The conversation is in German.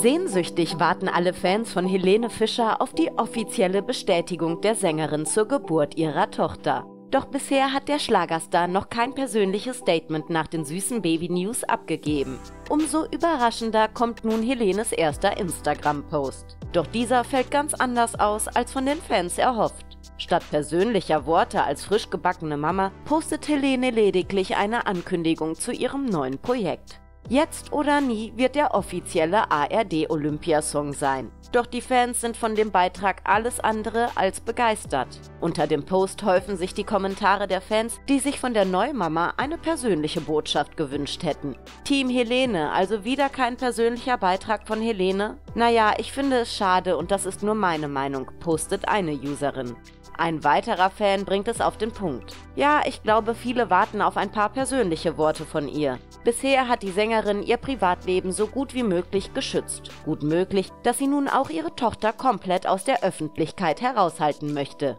Sehnsüchtig warten alle Fans von Helene Fischer auf die offizielle Bestätigung der Sängerin zur Geburt ihrer Tochter. Doch bisher hat der Schlagerstar noch kein persönliches Statement nach den süßen Baby-News abgegeben. Umso überraschender kommt nun Helenes erster Instagram-Post. Doch dieser fällt ganz anders aus als von den Fans erhofft. Statt persönlicher Worte als frisch gebackene Mama postet Helene lediglich eine Ankündigung zu ihrem neuen Projekt. Jetzt oder nie wird der offizielle ARD-Olympiasong sein. Doch die Fans sind von dem Beitrag alles andere als begeistert. Unter dem Post häufen sich die Kommentare der Fans, die sich von der Neumama eine persönliche Botschaft gewünscht hätten. Team Helene, also wieder kein persönlicher Beitrag von Helene? Naja, ich finde es schade und das ist nur meine Meinung, postet eine Userin. Ein weiterer Fan bringt es auf den Punkt. Ja, ich glaube, viele warten auf ein paar persönliche Worte von ihr. Bisher hat die Sängerin ihr Privatleben so gut wie möglich geschützt. Gut möglich, dass sie nun auch ihre Tochter komplett aus der Öffentlichkeit heraushalten möchte.